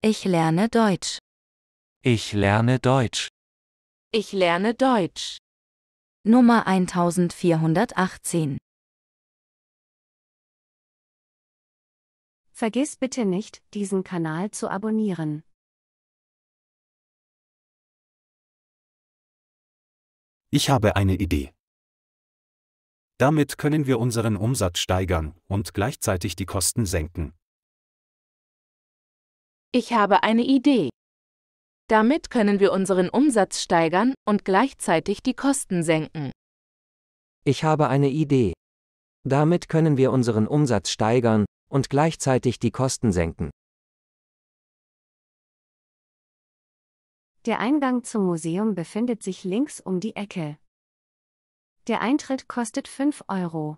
Ich lerne Deutsch. Ich lerne Deutsch. Ich lerne Deutsch. Nummer 1418. Vergiss bitte nicht, diesen Kanal zu abonnieren. Ich habe eine Idee. Damit können wir unseren Umsatz steigern und gleichzeitig die Kosten senken. Ich habe eine Idee. Damit können wir unseren Umsatz steigern und gleichzeitig die Kosten senken. Ich habe eine Idee. Damit können wir unseren Umsatz steigern und gleichzeitig die Kosten senken. Der Eingang zum Museum befindet sich links um die Ecke. Der Eintritt kostet 5 Euro.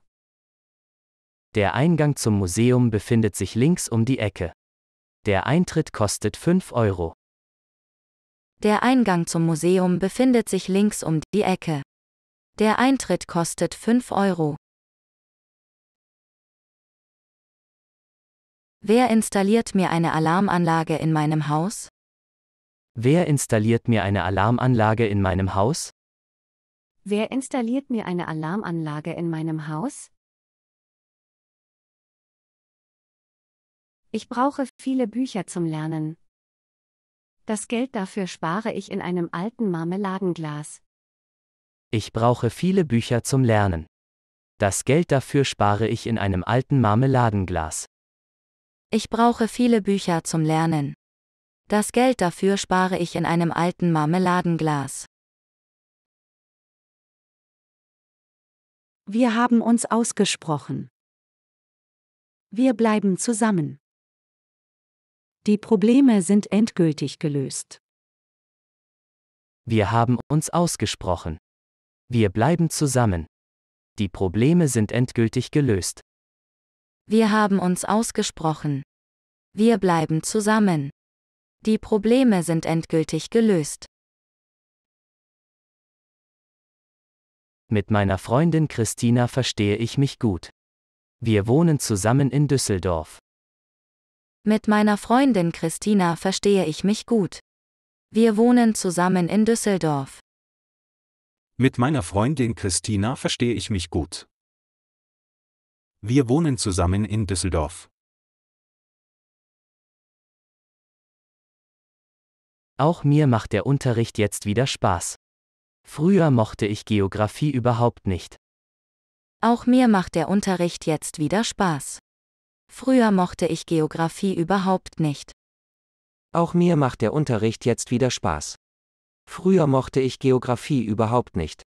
Der Eingang zum Museum befindet sich links um die Ecke. Der Eintritt kostet 5 Euro. Der Eingang zum Museum befindet sich links um die Ecke. Der Eintritt kostet 5 Euro. Wer installiert mir eine Alarmanlage in meinem Haus? Wer installiert mir eine Alarmanlage in meinem Haus? Wer installiert mir eine Alarmanlage in meinem Haus? Ich brauche viele Bücher zum Lernen. Das Geld dafür spare ich in einem alten Marmeladenglas. Ich brauche viele Bücher zum Lernen. Das Geld dafür spare ich in einem alten Marmeladenglas. Ich brauche viele Bücher zum Lernen. Das Geld dafür spare ich in einem alten Marmeladenglas. Wir haben uns ausgesprochen. Wir bleiben zusammen. Die Probleme sind endgültig gelöst. Wir haben uns ausgesprochen. Wir bleiben zusammen. Die Probleme sind endgültig gelöst. Wir haben uns ausgesprochen. Wir bleiben zusammen. Die Probleme sind endgültig gelöst. Mit meiner Freundin Christina verstehe ich mich gut. Wir wohnen zusammen in Düsseldorf. Mit meiner Freundin Christina verstehe ich mich gut. Wir wohnen zusammen in Düsseldorf. Mit meiner Freundin Christina verstehe ich mich gut. Wir wohnen zusammen in Düsseldorf. Auch mir macht der Unterricht jetzt wieder Spaß. Früher mochte ich Geographie überhaupt nicht. Auch mir macht der Unterricht jetzt wieder Spaß. Früher mochte ich Geographie überhaupt nicht. Auch mir macht der Unterricht jetzt wieder Spaß. Früher mochte ich Geographie überhaupt nicht.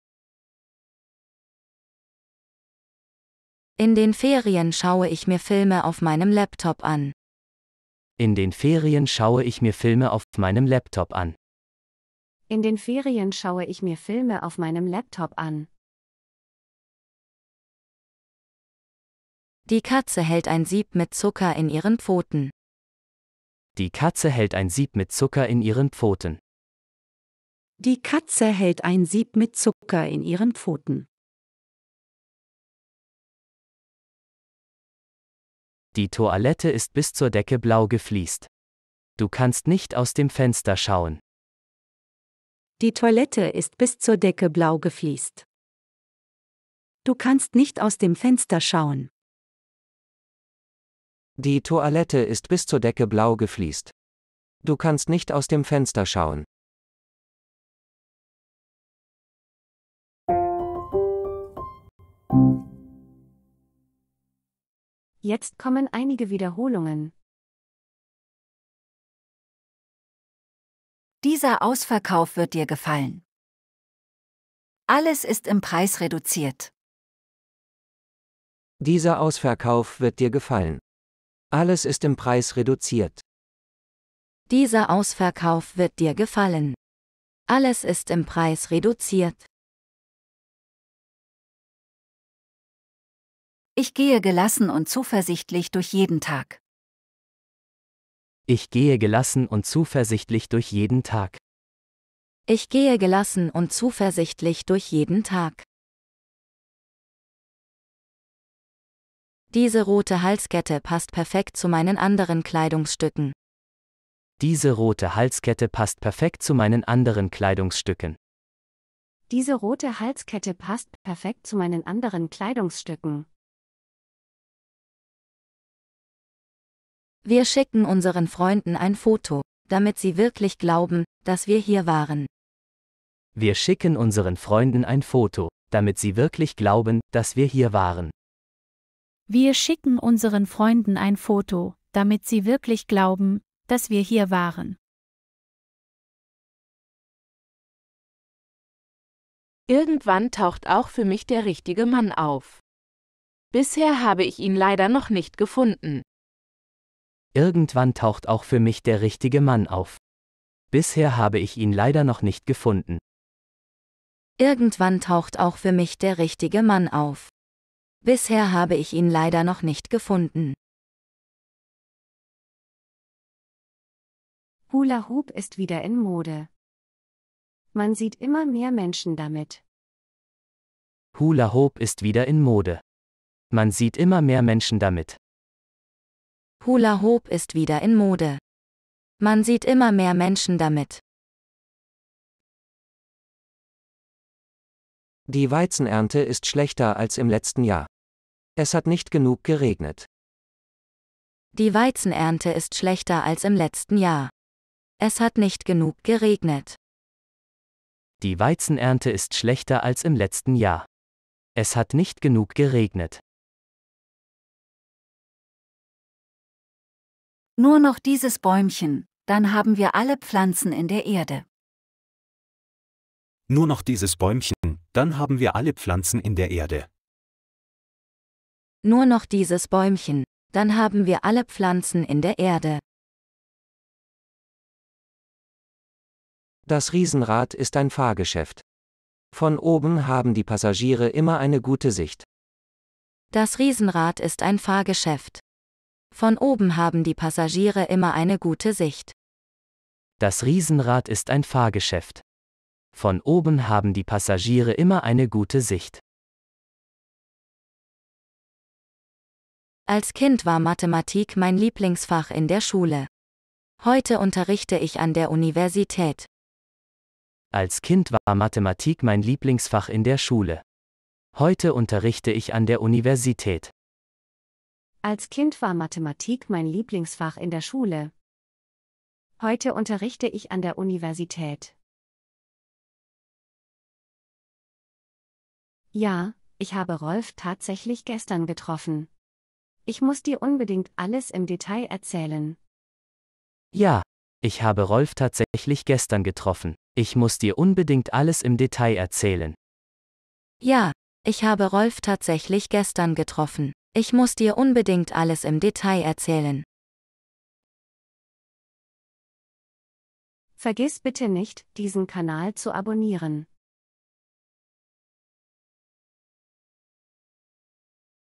In den Ferien schaue ich mir Filme auf meinem Laptop an. In den Ferien schaue ich mir Filme auf meinem Laptop an. In den Ferien schaue ich mir Filme auf meinem Laptop an. Die Katze hält ein Sieb mit Zucker in ihren Pfoten. Die Katze hält ein Sieb mit Zucker in ihren Pfoten. Die Katze hält ein Sieb mit Zucker in ihren Pfoten. Die Toilette ist bis zur Decke blau gefliest. Du kannst nicht aus dem Fenster schauen. Die Toilette ist bis zur Decke blau gefliest. Du kannst nicht aus dem Fenster schauen. Die Toilette ist bis zur Decke blau gefliest. Du kannst nicht aus dem Fenster schauen. Jetzt kommen einige Wiederholungen. Dieser Ausverkauf wird dir gefallen. Alles ist im Preis reduziert. Dieser Ausverkauf wird dir gefallen. Alles ist im Preis reduziert. Dieser Ausverkauf wird dir gefallen. Alles ist im Preis reduziert. Ich gehe gelassen und zuversichtlich durch jeden Tag. Ich gehe gelassen und zuversichtlich durch jeden Tag. Ich gehe gelassen und zuversichtlich durch jeden Tag. Diese rote Halskette passt perfekt zu meinen anderen Kleidungsstücken. Diese rote Halskette passt perfekt zu meinen anderen Kleidungsstücken. Diese rote Halskette passt perfekt zu meinen anderen Kleidungsstücken. Wir schicken unseren Freunden ein Foto, damit sie wirklich glauben, dass wir hier waren. Wir schicken unseren Freunden ein Foto, damit sie wirklich glauben, dass wir hier waren. Wir schicken unseren Freunden ein Foto, damit sie wirklich glauben, dass wir hier waren. Irgendwann taucht auch für mich der richtige Mann auf. Bisher habe ich ihn leider noch nicht gefunden. Irgendwann taucht auch für mich der richtige Mann auf. Bisher habe ich ihn leider noch nicht gefunden. Irgendwann taucht auch für mich der richtige Mann auf. Bisher habe ich ihn leider noch nicht gefunden. Hula Hoop ist wieder in Mode. Man sieht immer mehr Menschen damit. Hula Hoop ist wieder in Mode. Man sieht immer mehr Menschen damit. Hula Hoop ist wieder in Mode. Man sieht immer mehr Menschen damit. Die Weizenernte ist schlechter als im letzten Jahr. Es hat nicht genug geregnet. Die Weizenernte ist schlechter als im letzten Jahr. Es hat nicht genug geregnet. Die Weizenernte ist schlechter als im letzten Jahr. Es hat nicht genug geregnet. Nur noch dieses Bäumchen, dann haben wir alle Pflanzen in der Erde. Nur noch dieses Bäumchen, dann haben wir alle Pflanzen in der Erde. Nur noch dieses Bäumchen, dann haben wir alle Pflanzen in der Erde. Das Riesenrad ist ein Fahrgeschäft. Von oben haben die Passagiere immer eine gute Sicht. Das Riesenrad ist ein Fahrgeschäft. Von oben haben die Passagiere immer eine gute Sicht. Das Riesenrad ist ein Fahrgeschäft. Von oben haben die Passagiere immer eine gute Sicht. Als Kind war Mathematik mein Lieblingsfach in der Schule. Heute unterrichte ich an der Universität. Als Kind war Mathematik mein Lieblingsfach in der Schule. Heute unterrichte ich an der Universität. Als Kind war Mathematik mein Lieblingsfach in der Schule. Heute unterrichte ich an der Universität. Ja, ich habe Rolf tatsächlich gestern getroffen. Ich muss dir unbedingt alles im Detail erzählen. Ja, ich habe Rolf tatsächlich gestern getroffen. Ich muss dir unbedingt alles im Detail erzählen. Ja, ich habe Rolf tatsächlich gestern getroffen. Ich muss dir unbedingt alles im Detail erzählen. Vergiss bitte nicht, diesen Kanal zu abonnieren.